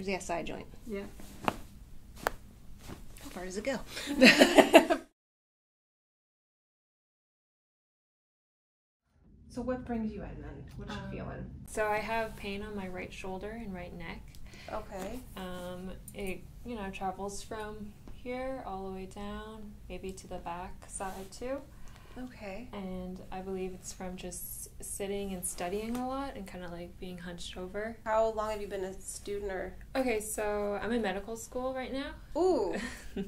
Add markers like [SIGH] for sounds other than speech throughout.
There's the SI joint. Yeah. How far does it go? [LAUGHS] so what brings you in then? What are you Um, feeling? So I have pain on my right shoulder and right neck. Okay. Um, it you know travels from here all the way down, maybe to the back side too. Okay. And I believe it's from just sitting and studying a lot and kind of like being hunched over. How long have you been a student or Okay, so I'm in medical school right now. Ooh. [LAUGHS]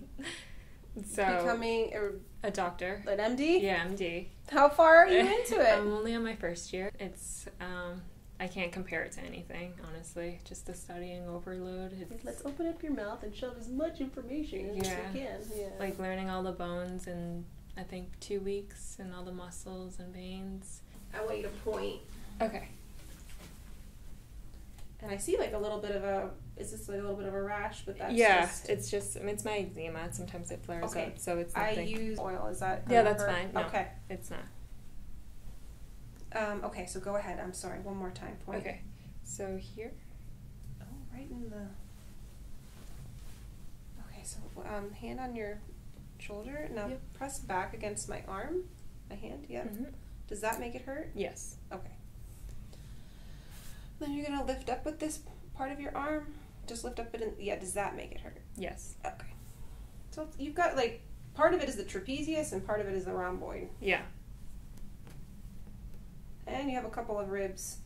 so becoming a, a doctor. an MD? Yeah, MD. How far are you [LAUGHS] into it? I'm only on my first year. It's um, I can't compare it to anything, honestly. Just the studying overload. It's Let's open up your mouth and shove as much information as Yeah. you can. Yeah. like learning all the bones in I think two weeks and all the muscles and veins. I want you to point, Okay. and I see like a little bit of a. Is this like a little bit of a rash? But that's yeah, just. it's just I mean, it's my eczema. Sometimes it flares Okay. up, so it's I nothing. use oil. Is that? Yeah, that's hurt? fine. No. Okay. It's not. Um, okay, so go ahead. I'm sorry. One more time. Point. Okay. So here. Oh, right in the. Okay, so um, hand on your shoulder. Now Yep. press back against my arm. My hand. Yep. hmm Does that make it hurt? Yes. Okay. Then you're gonna lift up with this part of your arm. Just lift up it and yeah. Does that make it hurt? Yes. Okay. So you've got like part of it is the trapezius and part of it is the rhomboid, Yeah. and you have a couple of ribs.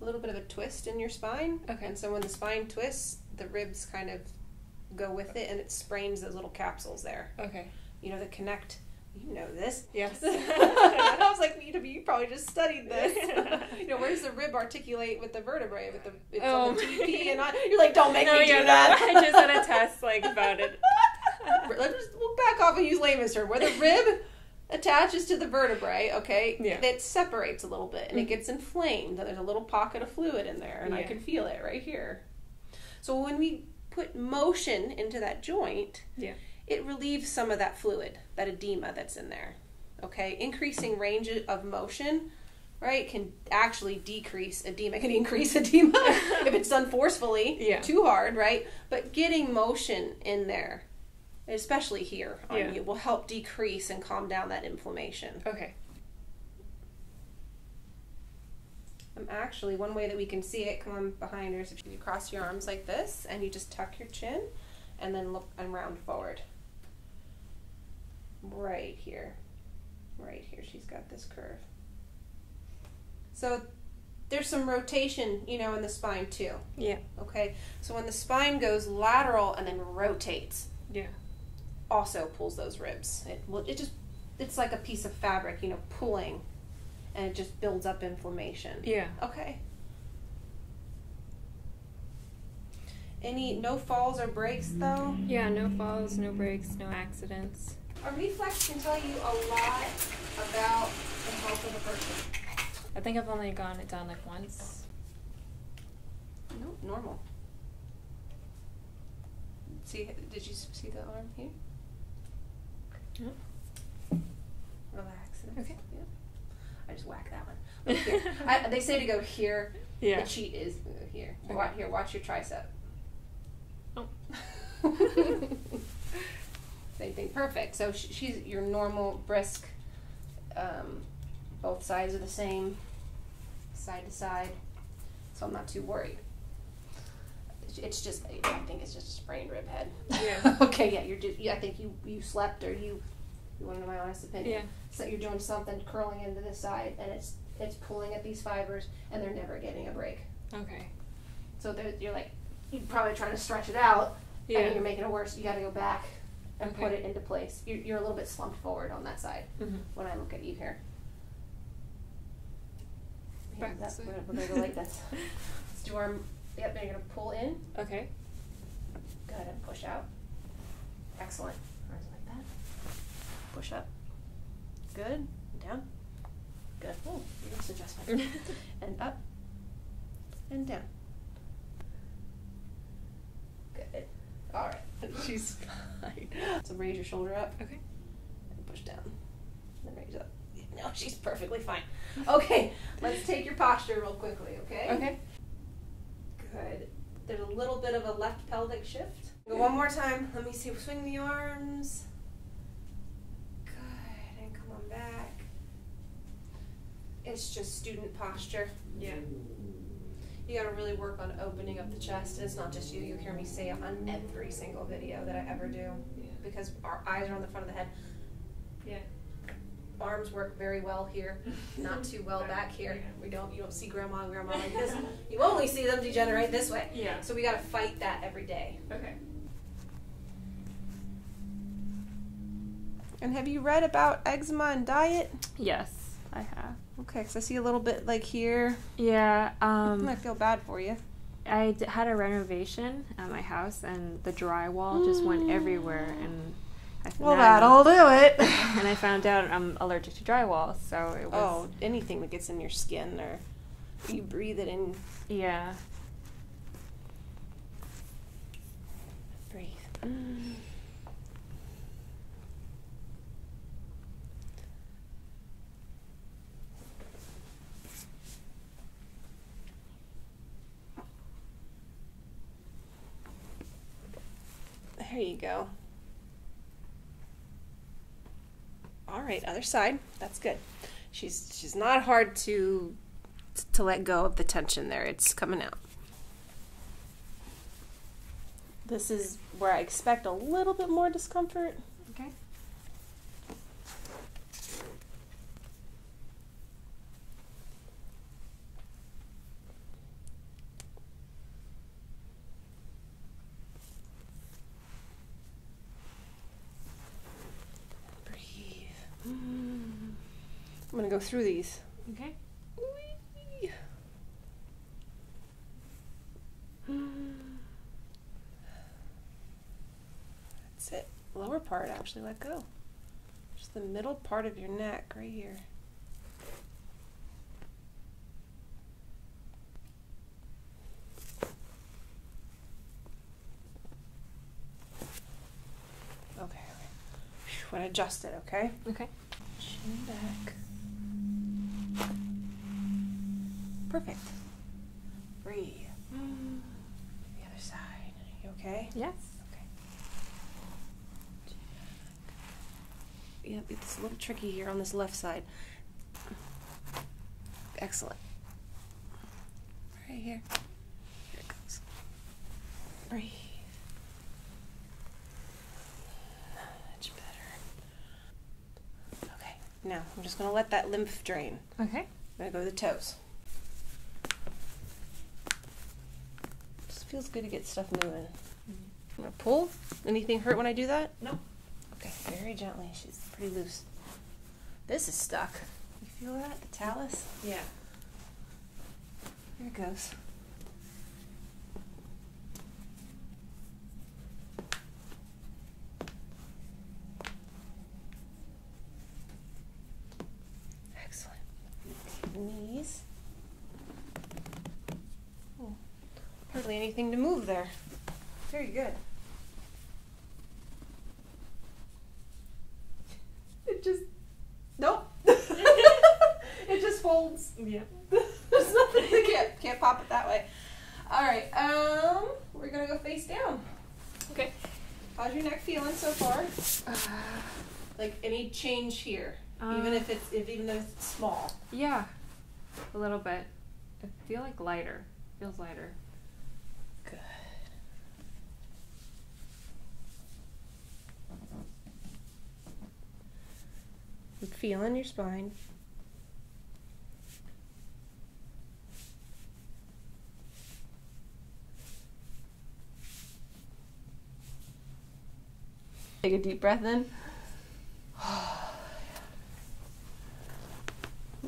A little bit of a twist in your spine. Okay. And so when the spine twists, the ribs kind of go with it, and it sprains those little capsules there. Okay. You know that connect. You know this. Yes. [LAUGHS] I was like, you, you probably just studied this. [LAUGHS] you know, where does the rib articulate with the vertebrae? With the it's on the Oh. TP and on. You're like, don't make no, me do yeah, that. I just had a [LAUGHS] test like about it. Let's just we'll back off and use layman's term. Where the rib attaches to the vertebrae, okay, Yeah. it separates a little bit and it Mhm. gets inflamed. And there's a little pocket of fluid in there, and I can feel it right here. So when we put motion into that joint, Yeah. it relieves some of that fluid, that edema that's in there. Okay, increasing range of motion, right, can actually decrease edema. It can increase [LAUGHS] edema if it's done forcefully, Yeah. too hard, right? But getting motion in there, especially here on Yeah. you, will help decrease and calm down that inflammation. Okay. Um, actually, one way that we can see it, come on behind her, is if you cross your arms like this and you just tuck your chin and then look and round forward. Right here. Right here. She's got this curve. So there's some rotation, you know, in the spine too. Yeah. Okay? So when the spine goes lateral and then rotates, Yeah. also pulls those ribs. It will it just it's like a piece of fabric, you know, pulling and it just builds up inflammation. Yeah. Okay. Any no falls or breaks though? Yeah. No falls, no breaks, no accidents. A reflex can tell you a lot about the health of a person. I think I've only gone it down like once. No, normal. See, did you see the arm here? Yep. Relax. Okay. Yeah. I just whack that one. Here. I, [LAUGHS] they say to go here. Yeah. The cheat is uh, here. Okay. Watch here. Watch your tricep. Oh. [LAUGHS] Same thing. Perfect. So sh- she's your normal brisk. Um, both sides are the same, side to side. So I'm not too worried. It's just I think it's just a sprained rib head. Yeah. [LAUGHS] okay. Yeah. You're just. Yeah, I think you you slept or you. You want to know my honest opinion? Yeah. So you're doing something curling into this side, and it's it's pulling at these fibers, and they're never getting a break. Okay. So you're like, you're probably trying to stretch it out, yeah. and you're making it worse. You got to go back and put it into place. You're, you're a little bit slumped forward on that side Mm-hmm. when I look at you here. Back Hands up. this. We're gonna, we're gonna go like [LAUGHS] this. Let's do our. Yep. You're gonna pull in. Okay. Go ahead and push out. Excellent. Arms like that. Push up. Good. Down. Good. Oh, wrist adjustment. [LAUGHS] and up. And down. Good. All right. [LAUGHS] She's fine. So raise your shoulder up Okay. and push down. Then raise up. No, she's perfectly fine. Okay, let's take your posture real quickly, okay? Okay. Good. there's a little bit of a left pelvic shift. Go one more time. Let me see. Swing the arms. Good. And come on back. It's just student posture. Yeah. You gotta really work on opening up the chest. It's not just you. You hear me say it on every single video that I ever do Yeah. because our eyes are on the front of the head. Yeah. Arms work very well here, not too well [LAUGHS] back here. We don't. You don't see grandma and grandma like this. You only see them degenerate this way. Yeah. So we gotta fight that every day. Okay. And have you read about eczema and diet? Yes, I have. Okay, because I see a little bit like here. Yeah. Um, I feel bad for you. I d- had a renovation at my house, and the drywall just went everywhere, and I Well, that'll do it. [LAUGHS] and I found out I'm allergic to drywall, so it was oh, anything that gets in your skin or you breathe it in. yeah. Breathe. There you go. All right, other side. That's good. She's she's not hard to to let go of the tension there. It's coming out. This is where I expect a little bit more discomfort. Okay. Breathe. Mm. I'm gonna go through these. Okay. [GASPS] That's it. Lower part actually let go. Just the middle part of your neck right here. Okay, okay. Phew, I'm gonna adjust it, okay? Okay. Chin back. Perfect. Breathe. The other side. You okay? Yes. Okay. Yep, it's a little tricky here on this left side. Excellent. Right here. Here it goes. Breathe. Much better. Okay, now I'm just gonna let that lymph drain. Okay. I'm gonna go to the toes. Feels good to get stuff moving. I'm gonna pull. Anything hurt when I do that? No. Okay, very gently. She's pretty loose. This is stuck. You feel that? The talus? Yeah. Here it goes. Excellent. Knees. Oh, hardly anything to move there. Very good. It just nope. [LAUGHS] it just folds. Yeah. There's nothing you can't can't pop it that way. All right, um, we're gonna go face down. Okay. How's your neck feeling so far? [SIGHS] Like any change here, even Uh, if it's if even if it's small. Yeah. A little bit. I feel like lighter. Feels lighter. Feeling your spine. Take a deep breath in.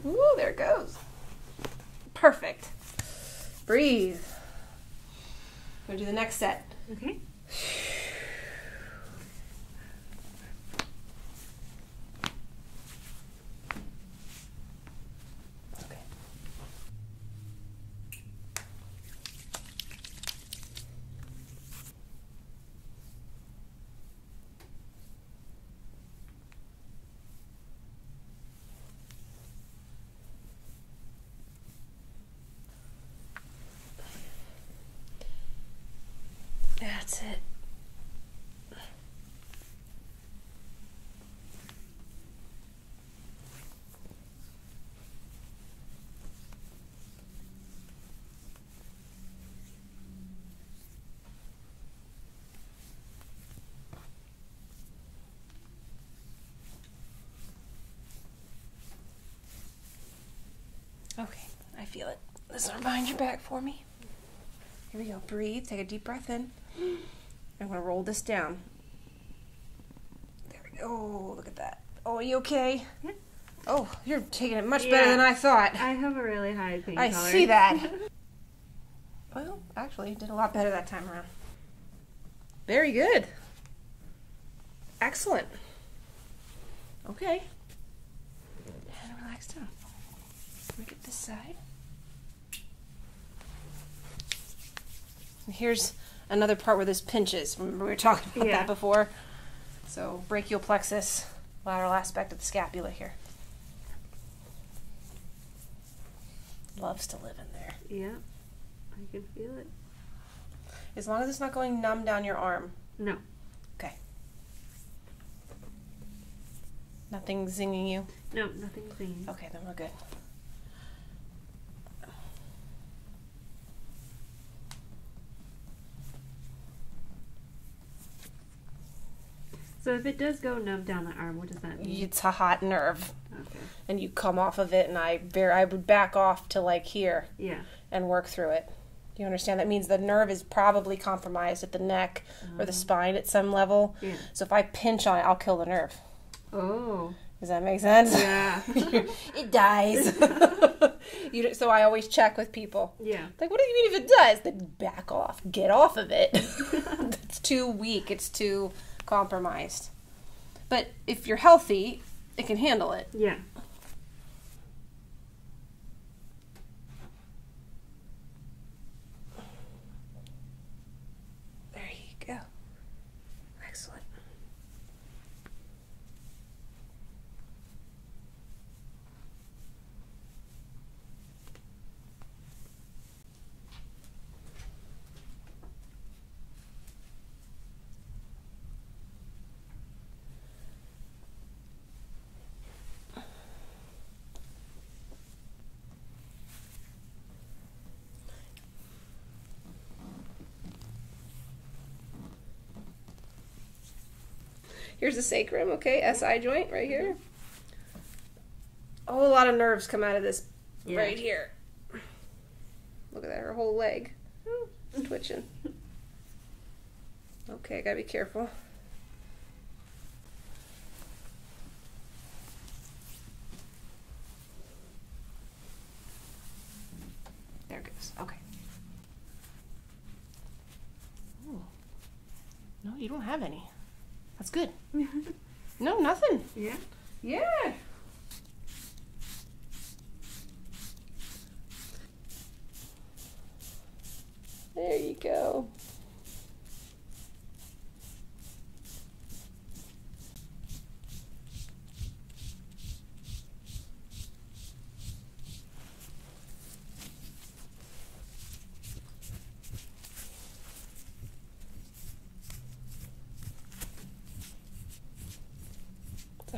Ooh, there it goes. Perfect. Breathe. Go do the next set. Okay. Okay. That's it. Okay, I feel it. This arm behind your back for me. Here we go. Breathe. Take a deep breath in. I'm going to roll this down. There we go. Oh, look at that. Oh, are you okay? Mm-hmm. Oh, you're taking it much better than I thought. I have a really high pain I tolerance. see that. [LAUGHS] well, actually, you did a lot better that time around. Very good. Excellent. Okay. And relax down. Look at this side. And here's another part where this pinches. Remember we were talking about Yeah. that before? So brachial plexus, lateral aspect of the scapula here. Loves to live in there. Yeah, I can feel it. As long as it's not going numb down your arm. No, Okay. Nothing zinging you? no, nothing zinging. Okay, then we're good. So if it does go numb down the arm, what does that mean? It's a hot nerve, Okay. and you come off of it, and I very I would back off to like here Yeah. and work through it. Do you understand? That means the nerve is probably compromised at the neck or the uh-huh. spine at some level. Yeah. So if I pinch on it, I'll kill the nerve. Oh. Does that make sense? Yeah. [LAUGHS] it dies. [LAUGHS] you so I always check with people. Yeah. Like, what do you mean if it does? Then back off. Get off of it. [LAUGHS] it's too weak. It's too compromised. But if you're healthy, it can handle it. Yeah. There you go. Excellent. Here's the sacrum, okay? SI joint right here. Mm-hmm. A whole lot of nerves come out of this Yeah. right here. Look at that, her whole leg mm. is twitching. Okay, gotta be careful. There it goes. Okay. Ooh. No, you don't have any. That's good. [LAUGHS] No, nothing. yeah. Yeah. There you go.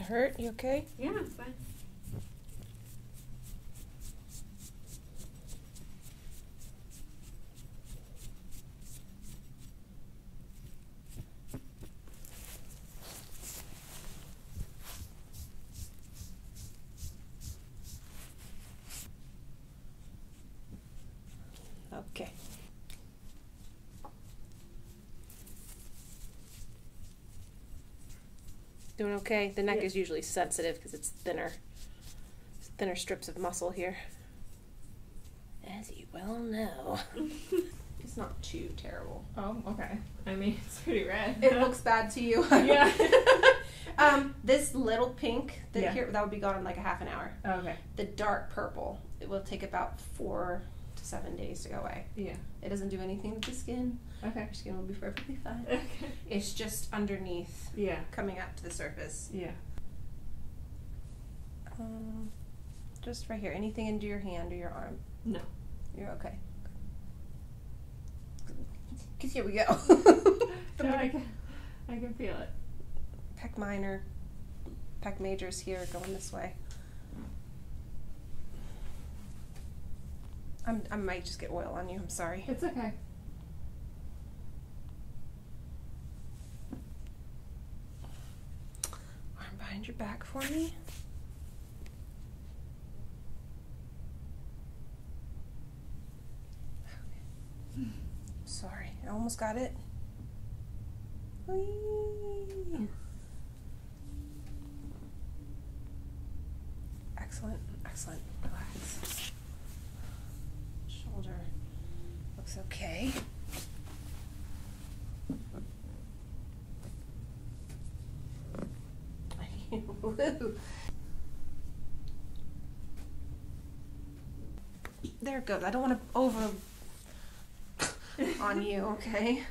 That hurt? You okay? Yeah, fine. Okay. Doing okay. The neck Yeah. is usually sensitive because it's thinner, thinner strips of muscle here. As you well know. [LAUGHS] it's not too terrible. Oh, okay. I mean, it's pretty red. It looks bad to you. [LAUGHS] Yeah. [LAUGHS] um, this little pink that Yeah. here that would be gone in like a half an hour. okay. The dark purple it will take about four to seven days to go away. Yeah. It doesn't do anything with the skin. Okay. Your skin will be perfectly fine. [LAUGHS] Okay. It's just underneath, Yeah. coming up to the surface. Yeah. Um, just right here. Anything into your hand or your arm. No. You're okay. Cause here we go. No, [LAUGHS] [LAUGHS] I can, I can feel it. pec minor, pec is here going this way. I'm, I might just get oil on you. I'm sorry. It's okay. Arm behind your back for me. Sorry, I almost got it. Whee! Excellent, excellent. Relax. Shoulder looks okay. [LAUGHS] There it goes. I don't want to over on you, okay?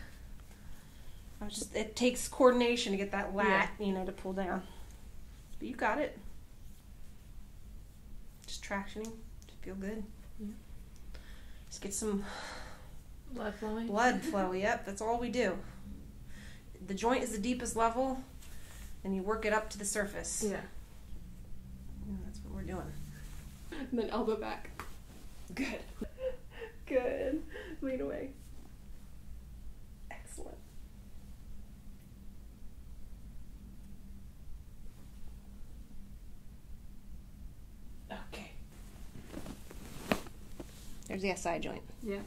I was just it takes coordination to get that lat, you know, to pull down. But you got it. Just tractioning. Just feel good. Yeah. Just get some Blood flowing. blood flow. Yep, that's all we do. The joint is the deepest level, and you work it up to the surface. Yeah. And that's what we're doing. And then elbow back. Good. Good. Lean away. Excellent. Okay. There's the SI joint. Yeah.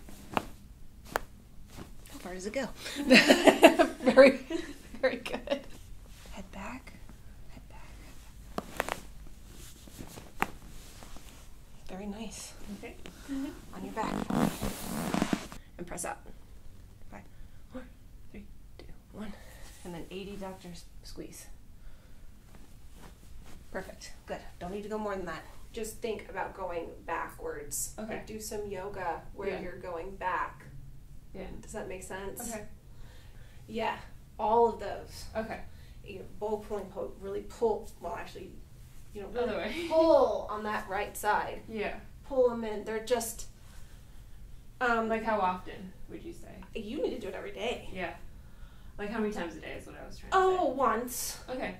Far does it go? [LAUGHS] very, very good. Head back. Head back. Very nice. Okay. Mm-hmm. On your back. And press up. Five, four, three, two, one. And then adductors squeeze. Perfect. Good. Don't need to go more than that. Just think about going backwards. Okay. Like do some yoga where Yeah. you're going back. Yeah. Does that make sense? Okay. Yeah. All of those. Okay. Your bow pulling po really pull. Well, actually, you know, really way. [LAUGHS] pull on that right side. Yeah. Pull them in. They're just. Um, Like how often would you say? you need to do it every day. Yeah. Like how many times a day is what I was trying Oh, to say. Oh, once. Okay.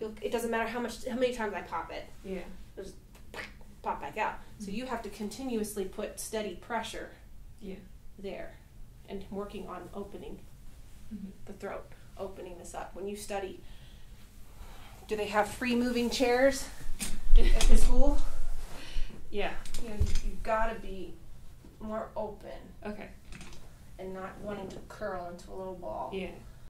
You'll, it doesn't matter how much, how many times I pop it, Yeah. Just pop back out. So you have to continuously put steady pressure Yeah. there, and working on opening Mm-hmm. the throat, opening this up. When you study, do they have free moving chairs at the school? Yeah. You know, you've got to be more open Okay. and not wanting to curl into a little ball. Yeah.